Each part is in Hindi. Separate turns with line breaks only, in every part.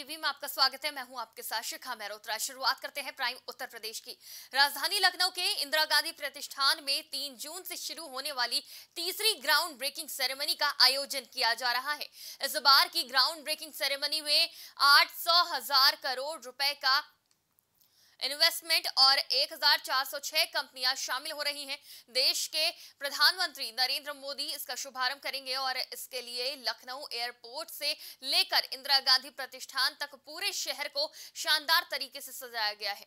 टीवी में आपका स्वागत है। मैं हूँ आपके साथ शिखा मेहरोत्रा। शुरुआत करते हैं प्राइम उत्तर प्रदेश की। राजधानी लखनऊ के इंदिरा गांधी प्रतिष्ठान में 3 जून से शुरू होने वाली तीसरी ग्राउंड ब्रेकिंग सेरेमनी का आयोजन किया जा रहा है। इस बार की ग्राउंड ब्रेकिंग सेरेमनी में आठ हज़ार करोड़ रुपए का इन्वेस्टमेंट और 1406 कंपनियाँ शामिल हो रही हैं। देश के प्रधानमंत्री नरेंद्र मोदी इसका शुभारंभ करेंगे और इसके लिए लखनऊ एयरपोर्ट से लेकर इंदिरा गांधी प्रतिष्ठान तक पूरे शहर को शानदार तरीके से सजाया गया है।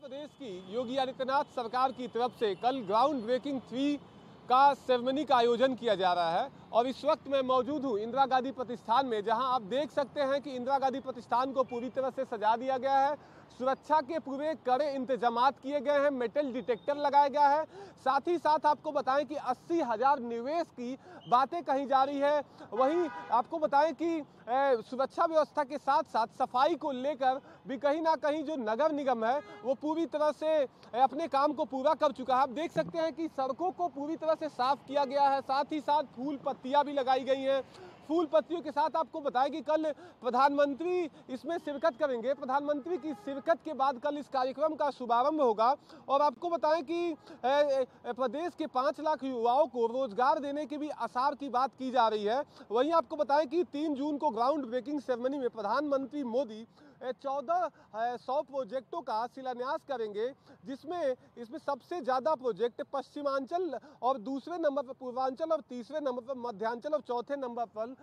प्रदेश की योगी आदित्यनाथ सरकार की तरफ़ से कल ग्राउंड ब्रेकिंग थ्री का सेरेमनी का आयोजन किया जा रहा है। और इस वक्त मैं मौजूद हूँ इंदिरा गांधी प्रतिष्ठान में, जहाँ आप देख सकते हैं कि इंदिरा गांधी प्रतिष्ठान को पूरी तरह से सजा दिया गया है। सुरक्षा के पूरे कड़े इंतज़ाम किए गए हैं, मेटल डिटेक्टर लगाया गया है। साथ ही साथ आपको बताएँ कि अस्सी हज़ार निवेश की बातें कही जा रही है। वहीं आपको बताएँ कि सुरक्षा व्यवस्था के साथ साथ सफ़ाई को लेकर भी कहीं ना कहीं जो नगर निगम है, वो पूरी तरह से अपने काम को पूरा कर चुका है। आप देख सकते हैं कि सड़कों को पूरी तरह से साफ़ किया गया है। साथ ही साथ फूल पत्तियाँ भी लगाई गई हैं। फूल पत्तियों के साथ आपको बताया कि कल प्रधानमंत्री इसमें शिरकत करेंगे। प्रधानमंत्री की शिरकत के बाद कल इस कार्यक्रम का शुभारंभ होगा और आपको बताएँ कि प्रदेश के पाँच लाख युवाओं को रोज़गार देने के भी आसार की बात की जा रही है। वहीं आपको बताएँ कि तीन जून को ग्राउंड ब्रेकिंग सेरेमनी में प्रधानमंत्री मोदी चौदह सौ प्रोजेक्टों का शिलान्यास करेंगे, जिसमें, इसमें सबसे ज़्यादा प्रोजेक्ट पश्चिमांचल और दूसरे नंबर पर पूर्वांचल और तीसरे नंबर पर मध्यांचल और चौथे नंबर पर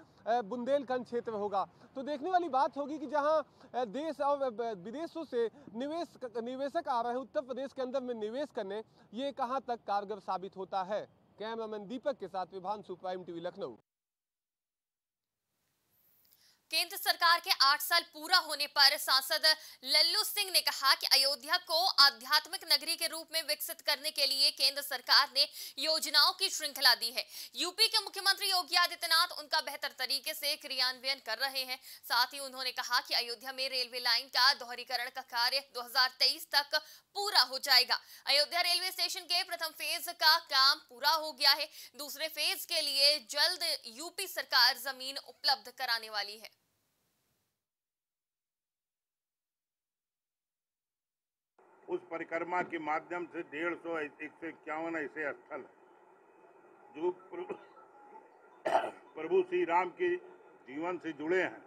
बुंदेलखंड क्षेत्र होगा। तो देखने वाली बात होगी कि जहाँ देश और विदेशों से निवेश, निवेशक आ रहे हैं, उत्तर प्रदेश के अंदर में निवेश करने, ये कहाँ तक कारगर साबित होता है? कैमरामैन दीपक के साथ विभान प्राइम टीवी लखनऊ।
केंद्र सरकार के आठ साल पूरा होने पर सांसद लल्लू सिंह ने कहा कि अयोध्या को आध्यात्मिक नगरी के रूप में विकसित करने के लिए केंद्र सरकार ने योजनाओं की श्रृंखला दी है। यूपी के मुख्यमंत्री योगी आदित्यनाथ उनका बेहतर तरीके से क्रियान्वयन कर रहे हैं। साथ ही उन्होंने कहा कि अयोध्या में रेलवे लाइन का दोहरीकरण का कार्य दो हज़ार तेईस तक पूरा हो जाएगा। अयोध्या रेलवे स्टेशन के प्रथम फ़ेज़ का काम पूरा हो गया है। दूसरे फ़ेज़ के लिए जल्द यूपी सरकार ज़मीन उपलब्ध कराने वाली है।
उस परिक्रमा के माध्यम से डेढ़ सौ, एक सौ इक्यावन ऐसे स्थल। जो प्रभु श्री राम के जीवन से जुड़े हैं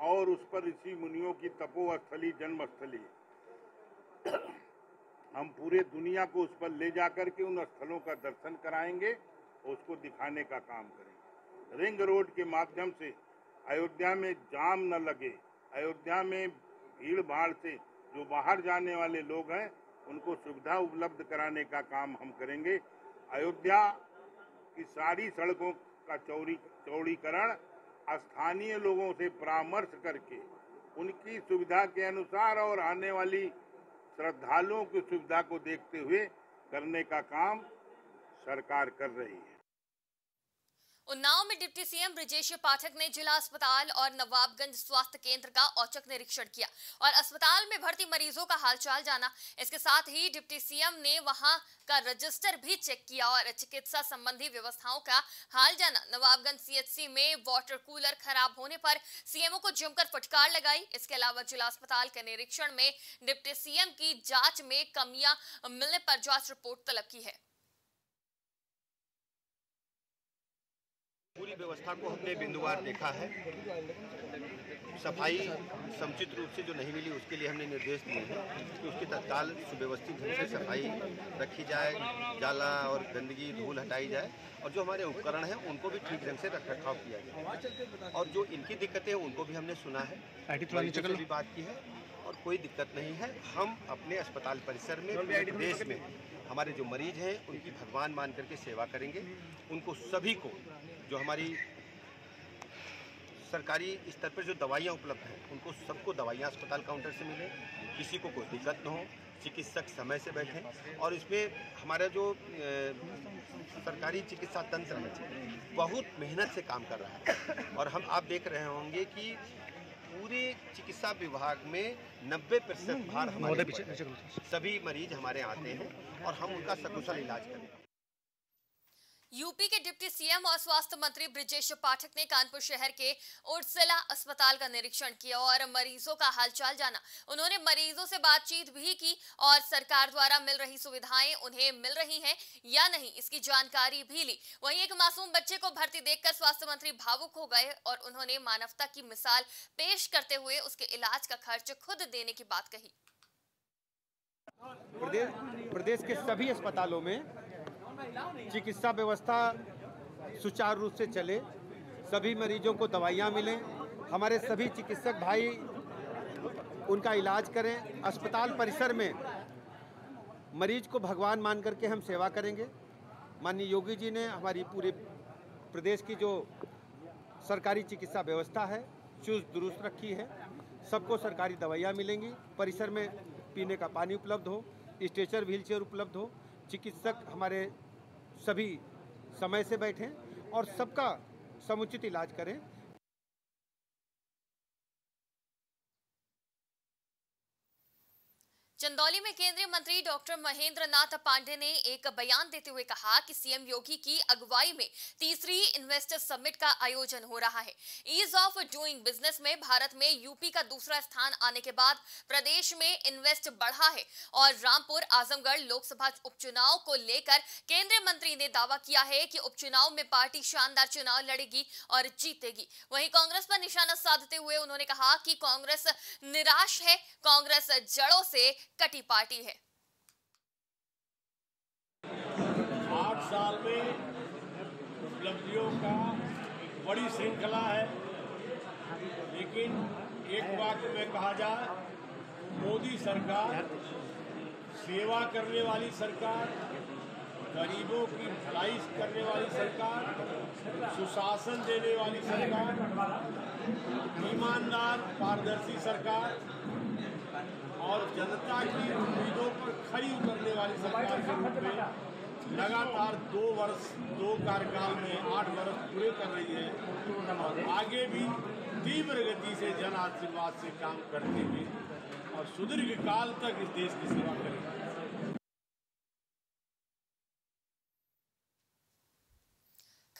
और उस पर ऋषि मुनियों की तपोस्थली, जन्मस्थली हम पूरे दुनिया को उस पर ले जाकर के उन स्थलों का दर्शन कराएँगे और उसको दिखाने का काम करेंगे। रिंग रोड के माध्यम से अयोध्या में जाम न लगे, अयोध्या में भीड़ भाड़ से जो बाहर जाने वाले लोग हैं, उनको सुविधा उपलब्ध कराने का काम हम करेंगे। अयोध्या की सारी सड़कों का चौड़ी चौड़ीकरण स्थानीय लोगों से परामर्श करके, उनकी सुविधा के अनुसार और आने वाली श्रद्धालुओं की सुविधा को देखते हुए करने का काम सरकार कर रही है।
उन्नाव में डिप्टी सीएम ब्रजेश पाठक ने जिला अस्पताल और नवाबगंज स्वास्थ्य केंद्र का औचक निरीक्षण किया और अस्पताल में भर्ती मरीजों का हालचाल जाना। इसके साथ ही डिप्टी सीएम ने वहाँ का रजिस्टर भी चेक किया और चिकित्सा संबंधी व्यवस्थाओं का हाल जाना। नवाबगंज सीएचसी में वाटर कूलर खराब होने पर सीएमओ को जमकर फटकार लगाई। इसके अलावा जिला अस्पताल के निरीक्षण में डिप्टी सीएम की जाँच में कमियाँ मिलने पर जाँच रिपोर्ट तलब की है।
पूरी व्यवस्था को हमने बिंदुवार देखा है। सफ़ाई समुचित रूप से जो नहीं मिली उसके लिए हमने निर्देश दिए हैं कि उसकी तत्काल सुव्यवस्थित ढंग से सफ़ाई रखी जाए जाला और गंदगी धूल हटाई जाए और जो हमारे उपकरण हैं उनको भी ठीक ढंग से रख रखाव किया जाए। और जो इनकी दिक्कतें हैं उनको भी हमने सुना है। भी बात की है और कोई दिक्कत नहीं है। हम अपने अस्पताल परिसर में देश में हमारे जो मरीज़ हैं, उनकी भगवान मान करके सेवा करेंगे। उनको सभी को जो हमारी सरकारी स्तर पर जो दवाइयाँ उपलब्ध हैं, उनको सबको दवाइयाँ अस्पताल काउंटर से मिलें। किसी को कोई दिक्कत न हो, चिकित्सक समय से बैठें। और इसमें हमारा जो सरकारी चिकित्सा तंत्र है, बहुत मेहनत से काम कर रहा है। और हम, आप देख रहे होंगे कि पूरे चिकित्सा विभाग में 90 प्रतिशत भार हमारे सभी मरीज़ हमारे आते हैं और हम उनका सकुशल इलाज करें।
यूपी के डिप्टी सीएम और स्वास्थ्य मंत्री ब्रिजेश पाठक ने कानपुर शहर के उर्सला अस्पताल का निरीक्षण किया और मरीजों का हालचाल जाना। उन्होंने मरीजों से बातचीत भी की और सरकार द्वारा मिल रही सुविधाएँ उन्हें मिल रही हैं या नहीं, इसकी जानकारी भी ली। वहीं एक मासूम बच्चे को भर्ती देखकर स्वास्थ्य मंत्री भावुक हो गए और उन्होंने मानवता की मिसाल पेश करते हुए उसके इलाज का खर्च खुद देने की बात कही।
प्रदेश प्रदेश के सभी अस्पतालों में चिकित्सा व्यवस्था सुचारू रूप से चले। सभी मरीजों को दवाइयाँ मिलें। हमारे सभी चिकित्सक भाई उनका इलाज करें। अस्पताल परिसर में मरीज़ को भगवान मान करके हम सेवा करेंगे। माननीय योगी जी ने हमारी पूरे प्रदेश की जो सरकारी चिकित्सा व्यवस्था है, चुस्त दुरुस्त रखी है। सबको सरकारी दवाइयाँ मिलेंगी। परिसर में पीने का पानी उपलब्ध हो, स्ट्रेचर व्हील चेयर उपलब्ध हो। चिकित्सक हमारे सभी समय से बैठें और सबका समुचित इलाज करें।
चंदौली में केंद्रीय मंत्री डॉक्टर महेंद्र नाथ पांडे ने एक बयान देते हुए कहा कि सीएम योगी की अगुवाई में तीसरी इन्वेस्टर समिट का आयोजन हो रहा है। ईज ऑफ़ डूइंग बिज़नेस में भारत में यूपी का दूसरा स्थान आने के बाद प्रदेश में इन्वेस्ट बढ़ा है और रामपुर, आजमगढ़ लोकसभा उपचुनाव को लेकर केंद्रीय मंत्री ने दावा किया है कि उपचुनाव में पार्टी शानदार चुनाव लड़ेगी और जीतेगी। वहीं कांग्रेस पर निशाना साधते हुए उन्होंने कहा कि कांग्रेस निराश है, कांग्रेस जड़ों से कटी पार्टी है।
आठ साल में उपलब्धियों का बड़ी श्रृंखला है। लेकिन एक बात में कहा जाए, मोदी सरकार, सेवा करने वाली सरकार, गरीबों की भलाई करने वाली सरकार, सुशासन देने वाली सरकार, ईमानदार, पारदर्शी सरकार और जनता की उम्मीदों पर खड़ी उतरने वाली सरकार के रूप में लगातार दो वर्ष, दो कार्यकाल में आठ वर्ष पूरे कर रही है। और आगे भी तीव्र गति से जन आशीर्वाद से काम करते हुए और सुदीर्घ काल तक इस देश की सेवा करेगी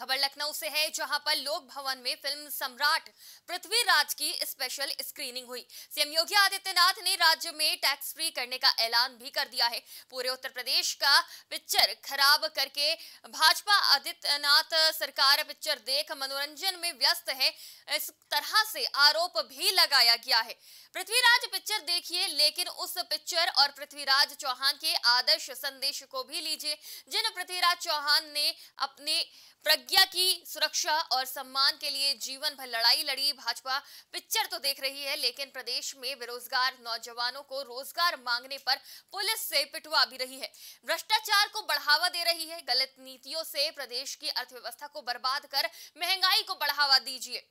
खबर लखनऊ से है, जहाँ पर लोक भवन में फ़िल्म सम्राट पृथ्वीराज की स्पेशल स्क्रीनिंग हुई। सीएम योगी आदित्यनाथ ने राज्य में टैक्स फ्री करने का ऐलान भी कर दिया है। पूरे उत्तर प्रदेश का पिक्चर खराब करके भाजपा आदित्यनाथ सरकार पिक्चर देख मनोरंजन में व्यस्त है। इस तरह से आरोप भी लगाया गया है। पृथ्वीराज पिक्चर देखिए, लेकिन उस पिक्चर और पृथ्वीराज चौहान के आदर्श संदेश को भी लीजिए। जिन पृथ्वीराज चौहान ने अपने प्रज्ञा की सुरक्षा और सम्मान के लिए जीवन भर लड़ाई लड़ी। भाजपा पिक्चर तो देख रही है, लेकिन प्रदेश में बेरोजगार नौजवानों को रोज़गार मांगने पर पुलिस से पिटवा भी रही है। भ्रष्टाचार को बढ़ावा दे रही है। गलत नीतियों से प्रदेश की अर्थव्यवस्था को बर्बाद कर महँगाई को बढ़ावा दीजिए।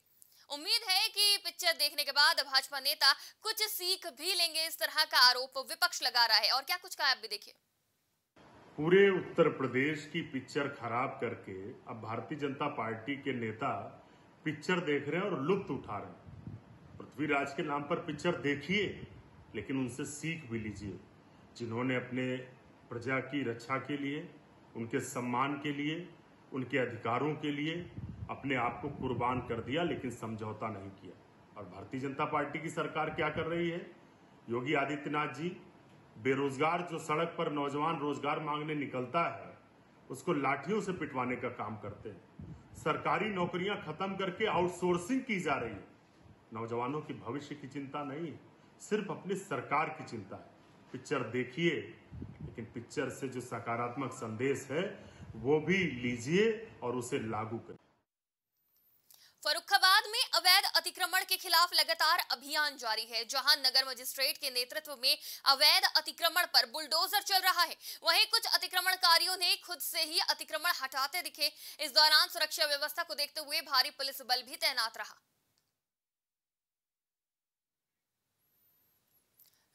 उम्मीद है कि पिक्चर देखने के बाद भाजपा नेता कुछ सीख भी लेंगे। इस तरह का आरोप विपक्ष लगा रहा है। और क्या कुछ कहा आप भी देखिए।
पूरे उत्तर प्रदेश की पिक्चर खराब करके अब भारतीय जनता पार्टी के नेता पिक्चर देख रहे हैं और लुप्त उठा रहे हैं। पृथ्वीराज के नाम पर पिक्चर देखिए, लेकिन उनसे सीख भी लीजिए, जिन्होंने अपने प्रजा की रक्षा के लिए, उनके सम्मान के लिए, उनके अधिकारों के लिए अपने आप को कुर्बान कर दिया, लेकिन समझौता नहीं किया। और भारतीय जनता पार्टी की सरकार क्या कर रही है? योगी आदित्यनाथ जी बेरोजगार जो सड़क पर नौजवान रोज़गार मांगने निकलता है, उसको लाठियों से पिटवाने का काम करते हैं। सरकारी नौकरियाँ खत्म करके आउटसोर्सिंग की जा रही है। नौजवानों की भविष्य की चिंता नहीं सिर्फ़ अपनी सरकार की चिंता है। पिक्चर देखिए, लेकिन पिक्चर से जो सकारात्मक संदेश है, वो भी लीजिए और उसे लागू करें
फरुखाबाद में अवैध अतिक्रमण के खिलाफ लगातार अभियान जारी है, जहाँ नगर मजिस्ट्रेट के नेतृत्व में अवैध अतिक्रमण पर बुलडोजर चल रहा है। वहीं कुछ अतिक्रमणकारियों ने खुद से ही अतिक्रमण हटाते दिखे। इस दौरान सुरक्षा व्यवस्था को देखते हुए भारी पुलिस बल भी तैनात रहा।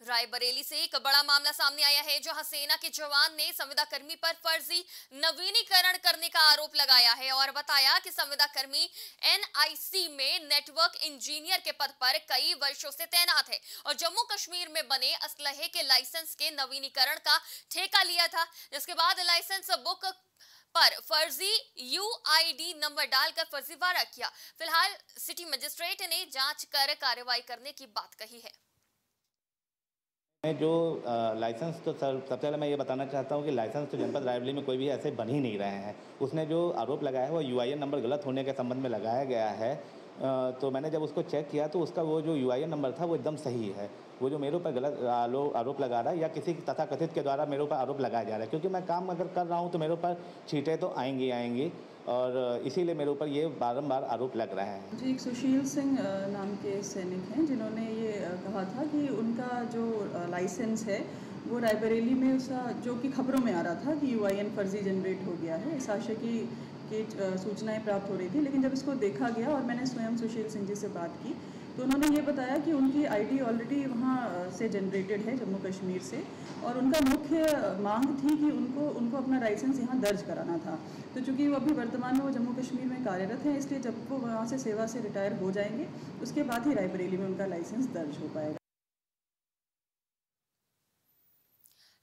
रायबरेली से एक बड़ा मामला सामने आया है, जहाँ सेना के जवान ने संविदा कर्मी पर फर्जी नवीनीकरण करने का आरोप लगाया है और बताया कि संविदा कर्मी एनआईसी में नेटवर्क इंजीनियर के पद पर कई वर्षों से तैनात है और जम्मू कश्मीर में बने असलहे के लाइसेंस के नवीनीकरण का ठेका लिया था। जिसके बाद लाइसेंस बुक पर फर्जी यूआईडी नंबर डालकर फर्जीवाड़ा किया। फ़िलहाल सिटी मजिस्ट्रेट ने जाँच कर कार्रवाई करने की बात कही है।
जो लाइसेंस तो सर, सबसे पहले मैं ये बताना चाहता हूँ कि लाइसेंस तो जनपद रायबरेली में कोई भी ऐसे बन ही नहीं रहे हैं। उसने जो आरोप लगाया है, वो यू नंबर गलत होने के संबंध में लगाया गया है। तो मैंने जब उसको चेक किया तो उसका वो जो यूआईएन नंबर था, वो एकदम सही है। वो जो मेरे ऊपर गलत आरोप लगा रहा है या किसी तथाकथित के द्वारा मेरे ऊपर आरोप लगाया जा रहा है। क्योंकि मैं काम अगर कर रहा हूँ तो मेरे ऊपर छीटें तो आएँगी आएँगी। और इसीलिए मेरे ऊपर ये बारंबार आरोप लग रहा है।
जी, एक सुशील सिंह नाम के सैनिक हैं, जिन्होंने ये कहा था कि उनका जो लाइसेंस है, वो रायबरेली में उसका जो कि खबरों में आ रहा था कि यूआईएन फर्जी जनरेट हो गया है, इस आशय की की सूचनाएँ प्राप्त हो रही थी, लेकिन जब इसको देखा गया और मैंने स्वयं सुशील सिंह जी से बात की तो उन्होंने ये बताया कि उनकी आईडी ऑलरेडी वहाँ से जनरेटेड है जम्मू कश्मीर से और उनका मुख्य मांग थी कि उनको उनको अपना लाइसेंस यहाँ दर्ज कराना था। तो चूँकि वो अभी वर्तमान में वो जम्मू कश्मीर में कार्यरत हैं, इसलिए जब वो वहाँ से सेवा से रिटायर हो जाएँगे, उसके बाद ही रायबरेली में उनका लाइसेंस दर्ज हो पाएगा।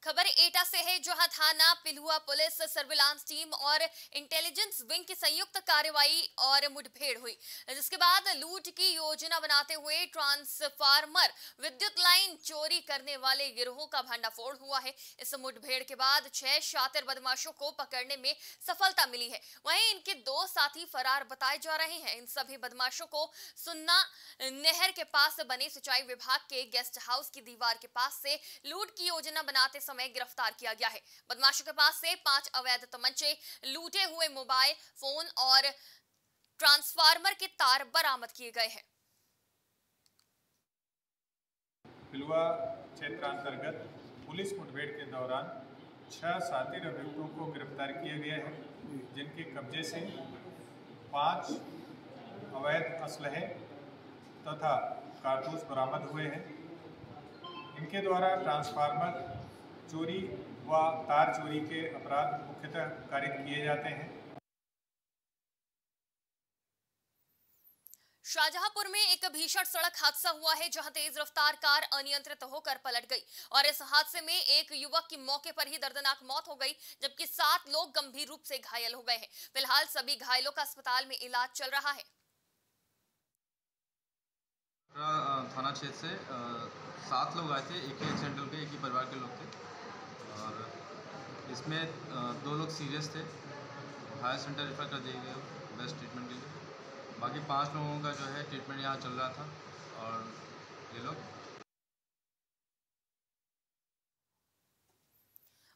खबर एटा से है, जहाँ थाना पिलुआ पुलिस, सर्विलांस टीम और इंटेलिजेंस विंग की संयुक्त कार्रवाई और मुठभेड़ हुई। जिसके बाद लूट की योजना बनाते हुए ट्रांसफार्मर, विद्युत लाइन चोरी करने वाले गिरोहों का भंडाफोड़ हुआ है। इस मुठभेड़ के बाद छह शातिर बदमाशों को पकड़ने में सफलता मिली है। वहीं इनके दो साथी फरार बताए जा रहे हैं। इन सभी बदमाशों को सुन्ना नहर के पास बने सिंचाई विभाग के गेस्ट हाउस की दीवार के पास से लूट की योजना बनाते समय गिरफ़्तार किया गया है। बदमाशों के पास से पाँच अवैध तमंचे, लूटे हुए मोबाइल, फ़ोन और ट्रांसफार्मर के तार बरामद किए गए हैं।
पिलुआ क्षेत्र अंतर्गत पुलिस मुठभेड़ के दौरान छह साथी अभियुक्तों को गिरफ़्तार किया गया है, जिनके कब्जे से पाँच अवैध असलहे तथा कारतूस बरामद हुए हैं। इनके द्वारा ट्रांसफार्मर चोरी व तार चोरी के अपराध मुख्यतः कारित किए जाते हैं।
शाहजहांपुर में एक भीषण सड़क हादसा हुआ है जहाँ तेज रफ्तार कार अनियंत्रित होकर पलट गई और इस हादसे में एक युवक की मौके पर ही दर्दनाक मौत हो गई जबकि सात लोग गंभीर रूप से घायल हो गए हैं। फ़िलहाल सभी घायलों का अस्पताल में इलाज चल रहा है।
थाना क्षेत्र से सात लोग आए थे एक ही हो गए एक ही परिवार के लोग थे। इसमें दो लोग सीरियस थे। हायर सेंटर रेफर कर दिए गए बेस्ट ट्रीटमेंट के लिए। बाकी पाँच लोगों का जो है ट्रीटमेंट यहाँ चल रहा था और ये लोग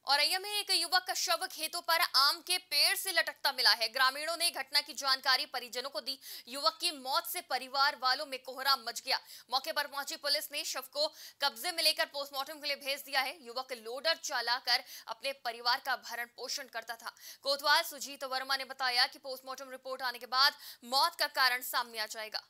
औरैया में एक युवक का शव खेतों पर आम के पेड़ से लटकता मिला है। ग्रामीणों ने घटना की जानकारी परिजनों को दी। युवक की मौत से परिवार वालों में कोहरा मच गया। मौके पर पहुँची पुलिस ने शव को कब्जे में लेकर पोस्टमार्टम के लिए भेज दिया है। युवक लोडर चलाकर अपने परिवार का भरण पोषण करता था। कोतवाल सुजीत वर्मा ने बताया कि पोस्टमार्टम रिपोर्ट आने के बाद मौत का कारण सामने आ जाएगा।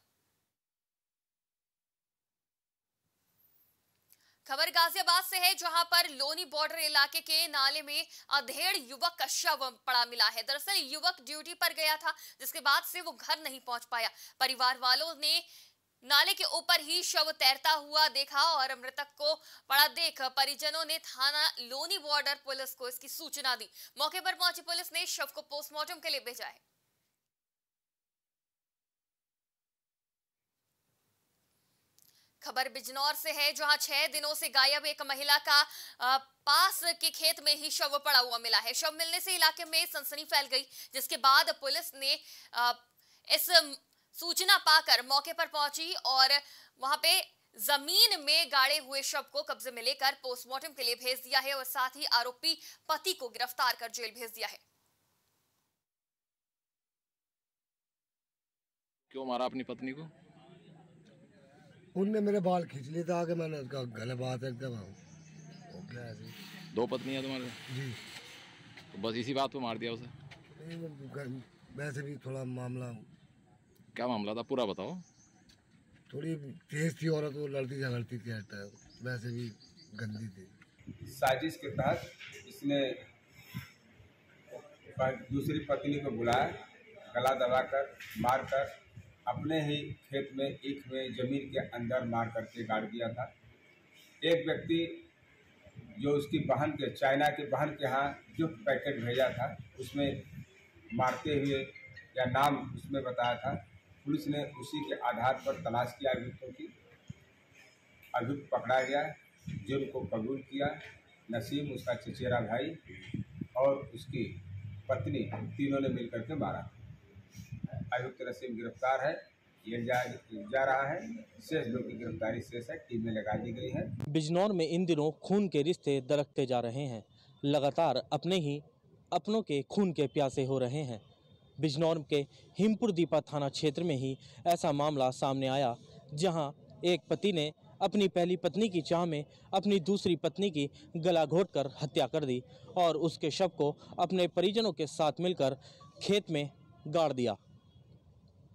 खबर गाजियाबाद से है, जहाँ पर लोनी बॉर्डर इलाके के नाले में अधेड़ युवक का शव पड़ा मिला है। दरअसल युवक ड्यूटी पर गया था, जिसके बाद से वो घर नहीं पहुँच पाया। परिवार वालों ने नाले के ऊपर ही शव तैरता हुआ देखा और मृतक को पड़ा देख परिजनों ने थाना लोनी बॉर्डर पुलिस को इसकी सूचना दी। मौके पर पहुँची पुलिस ने शव को पोस्टमार्टम के लिए भेजा है। खबर बिजनौर से है, जहाँ छह दिनों से गायब एक महिला का पास के खेत में ही शव पड़ा हुआ मिला है। शव मिलने से इलाके में सनसनी फैल गई, जिसके बाद पुलिस ने इस सूचना पाकर मौके पर पहुँची और वहाँ पे ज़मीन में गाड़े हुए शव को कब्जे में लेकर पोस्टमार्टम के लिए भेज दिया है और साथ ही आरोपी पति को गिरफ़्तार कर जेल भेज दिया है।
क्यों मारा अपनी पत्नी को?
उनने मेरे बाल खींच लिए थे आगे मैंने उसका गले बात एकदम हो गया ऐसे
दो पत्नियाँ तुम्हारे?
जी।
तो बस इसी बात पे मार दिया उसे?
वैसे भी थोड़ा मामला
क्या मामला था? पूरा बताओ।
थोड़ी तेज थी औरत वो लड़ती झगड़ती थी वैसे भी गंदी थी।
साजिश के तहत इसने दूसरी पत्नी को बुलाया गला दबाकर मारकर अपने ही खेत में, ईख में, ज़मीन के अंदर मार करके गाड़ दिया था। एक व्यक्ति जो उसकी बहन के, चाइना के बहन के यहाँ गिफ्ट पैकेट भेजा था, उसमें मारते हुए या नाम उसमें बताया था। पुलिस ने उसी के आधार पर तलाश किया, अभियुक्तों की। अभियुक्त पकड़ा गया जुर्म को कबूल किया। नसीम, उसका चचेरा भाई और उसकी पत्नी, तीनों ने मिलकर के मारा। अभियुक्त नसीम गिरफ़्तार है। ये जा, जा रहा है। शेष लोग की गिरफ्तारी शेष है। लगा दी गई है।
बिजनौर में इन दिनों खून के रिश्ते दरकते जा रहे हैं। लगातार अपने ही अपनों के खून के प्यासे हो रहे हैं। बिजनौर के हिमपुर दीपा थाना क्षेत्र में ही ऐसा मामला सामने आया जहाँ एक पति ने अपनी पहली पत्नी की चाह में अपनी दूसरी पत्नी की गला घोट कर हत्या कर दी और उसके शव को अपने परिजनों के साथ मिलकर खेत में गाड़ दिया।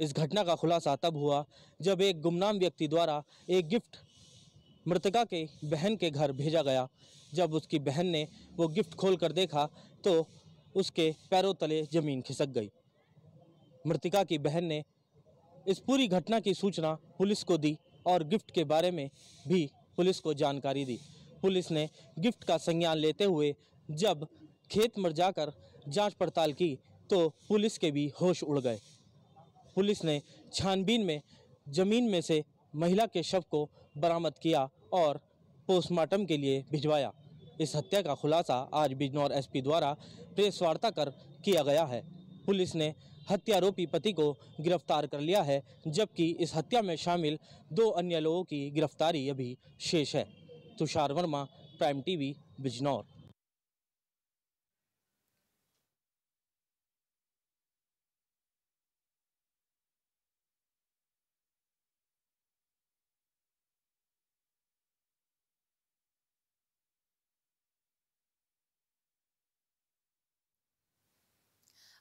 इस घटना का खुलासा तब हुआ जब एक गुमनाम व्यक्ति द्वारा एक गिफ्ट मृतका के बहन के घर भेजा गया। जब उसकी बहन ने वो गिफ्ट खोल कर देखा तो उसके पैरों तले ज़मीन खिसक गई। मृतिका की बहन ने इस पूरी घटना की सूचना पुलिस को दी और गिफ्ट के बारे में भी पुलिस को जानकारी दी। पुलिस ने गिफ्ट का संज्ञान लेते हुए जब खेत मर जाकर जाँच पड़ताल की तो पुलिस के भी होश उड़ गए। पुलिस ने छानबीन में, ज़मीन में से महिला के शव को बरामद किया और पोस्टमार्टम के लिए भिजवाया। इस हत्या का खुलासा आज बिजनौर एसपी द्वारा प्रेस वार्ता कर किया गया है। पुलिस ने हत्यारोपी पति को गिरफ़्तार कर लिया है, जबकि इस हत्या में शामिल दो अन्य लोगों की गिरफ्तारी अभी शेष है। Tushar Verma, prime TV, Bijnor.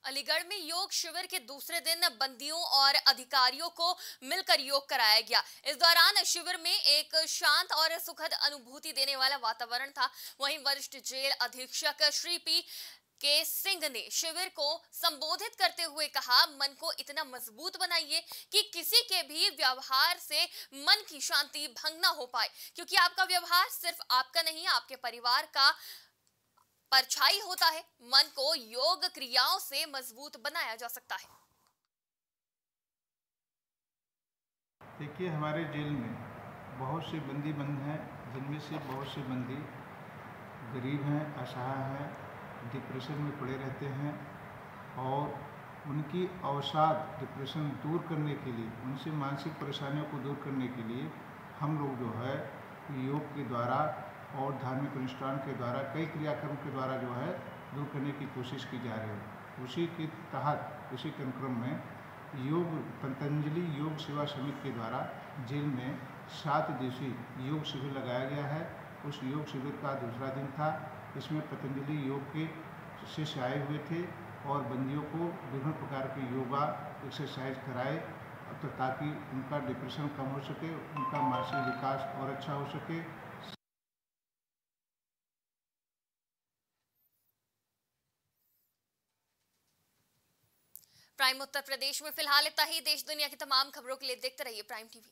Aligarh में योग शिविर के दूसरे दिन बंदियों और अधिकारियों को मिलकर योग कराया गया। इस दौरान शिविर में एक शांत और सुखद अनुभूति देने वाला वातावरण था। वहीं वरिष्ठ जेल अधीक्षक श्री पी के सिंह ने शिविर को संबोधित करते हुए कहा, मन को इतना मज़बूत बनाइए कि किसी के भी व्यवहार से मन की शांति भंग ना हो पाए, क्योंकि आपका व्यवहार सिर्फ़ आपका नहीं, आपके परिवार का परछाई होता है, मन को योग क्रियाओं से मज़बूत बनाया जा सकता है।
देखिए, हमारे जेल में बहुत से बंदी बंद हैं, जिनमें से बहुत से बंदी गरीब हैं, असहाय हैं डिप्रेशन में पड़े रहते हैं और उनकी अवसाद डिप्रेशन दूर करने के लिए, उनसे मानसिक परेशानियों को दूर करने के लिए हम लोग जो है योग के द्वारा और धार्मिक अनुष्ठान के द्वारा, कई क्रियाक्रम के द्वारा जो है, दूर करने की कोशिश की जा रही है। उसी के तहत, उसी कार्यक्रम में योग, पतंजलि योग सेवा समिति के द्वारा जेल में सात दिवसीय योग शिविर लगाया गया है। उस योग शिविर का दूसरा दिन था। इसमें पतंजलि योग के शिष्य आए हुए थे और बंदियों को विभिन्न प्रकार के योगा एक्सरसाइज कराए तो ताकि उनका डिप्रेशन कम हो सके, उनका मानसिक विकास और अच्छा हो सके।
प्राइम उत्तर प्रदेश में फ़िलहाल इतना ही। देश दुनिया की तमाम खबरों के लिए देखते रहिए प्राइम टीवी।